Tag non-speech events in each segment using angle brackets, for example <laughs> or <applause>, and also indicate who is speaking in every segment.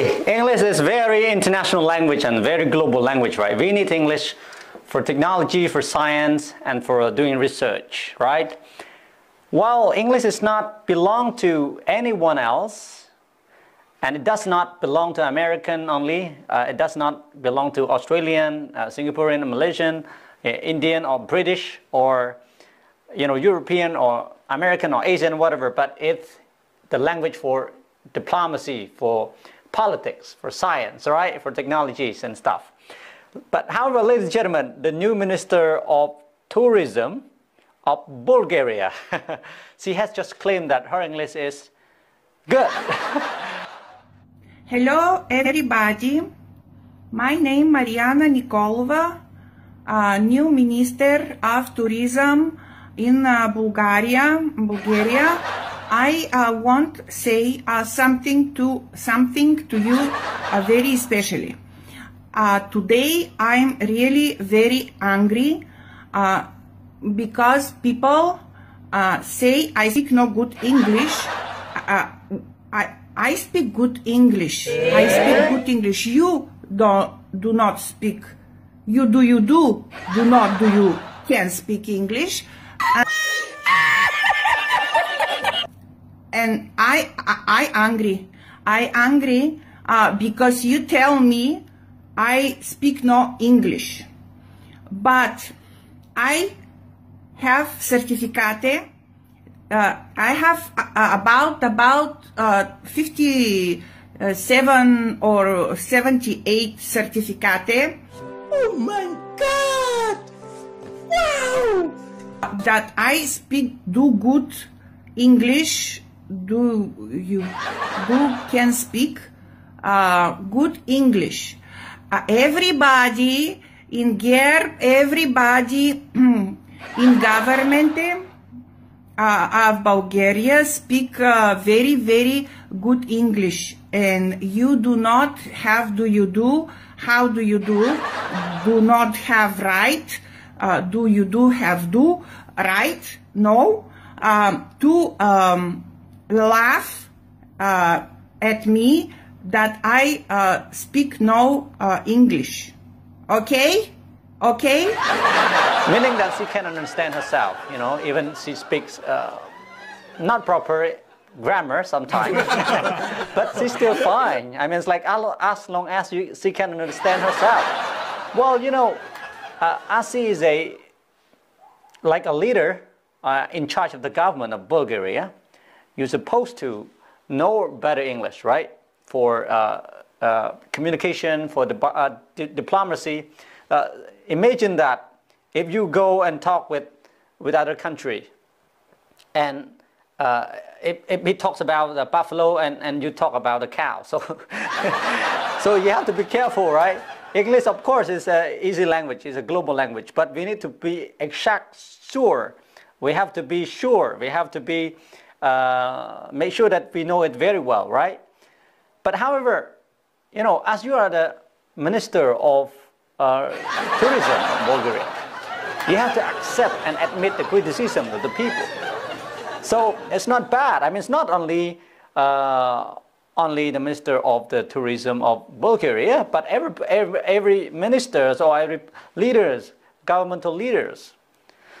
Speaker 1: English is very international language and very global language, right? We need English for technology, for science, and for doing research, right? While English does not belong to anyone else, and it does not belong to American only, uh, it does not belong to Australian, uh, Singaporean, Malaysian, uh, Indian, or British, or you know, European, or American, or Asian, whatever, but it's the language for diplomacy, for politics, for science, right? For technologies and stuff. But however, ladies and gentlemen, the new Minister of Tourism of Bulgaria, <laughs> she has just claimed that her English is good. <laughs>
Speaker 2: Hello, everybody. My name is Mariana Nikolova, uh, new Minister of Tourism in uh, Bulgaria, Bulgaria. I uh, want say uh, something to something to you uh, very especially. Uh, today I'm really very angry uh, because people uh, say I speak no good English. I, I speak good English. I speak good English. You don't do not speak. You do you do do not do you can speak English I, I, I angry. I angry uh, because you tell me I speak no English, but I have certificate. Uh, I have uh, about about uh, 57 or 78 certificate.
Speaker 3: Oh my God! Wow!
Speaker 2: That I speak do good English do you do can speak uh, good English. Uh, everybody in GERB, everybody <clears throat> in government uh, of Bulgaria speak uh, very, very good English. And you do not have do you do, how do you do, do not have right, uh, do you do have do, right, no, um, to um, laugh uh, at me that I uh, speak no uh, English. Okay? Okay?
Speaker 1: Meaning that she can understand herself, you know, even she speaks uh, not proper grammar sometimes, <laughs> but she's still fine. I mean, it's like as long as you, she can understand herself. Well, you know, uh, Asi is a like a leader uh, in charge of the government of Bulgaria you're supposed to know better English, right? For uh, uh, communication, for the uh, di diplomacy. Uh, imagine that if you go and talk with, with other country and uh, if, if he talks about the buffalo and, and you talk about the cow. So, <laughs> so you have to be careful, right? English, of course, is an easy language, it's a global language, but we need to be exact sure. We have to be sure. We have to be uh, make sure that we know it very well, right? But however, you know, as you are the minister of uh, tourism in Bulgaria, you have to accept and admit the criticism of the people. So it's not bad. I mean, it's not only uh, only the minister of the tourism of Bulgaria, but every every, every ministers or every leaders, governmental leaders,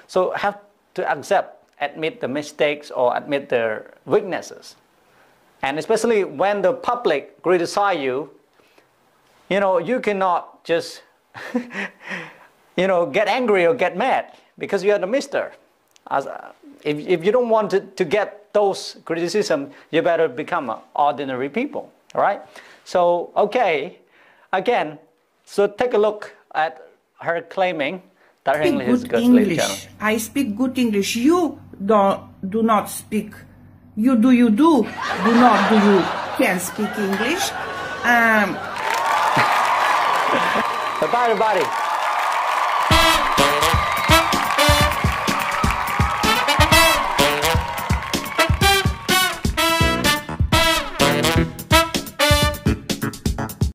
Speaker 1: so have to accept admit the mistakes or admit their weaknesses. And especially when the public criticize you, you know, you cannot just, <laughs> you know, get angry or get mad because you're the mister. As, uh, if, if you don't want to, to get those criticism, you better become ordinary people, all right? So, okay, again, so take a look at her claiming that her English is good.
Speaker 2: English. I speak good English. You do, do not speak. You do, you do, do not do you can speak English. Um,
Speaker 1: Bye-bye, everybody.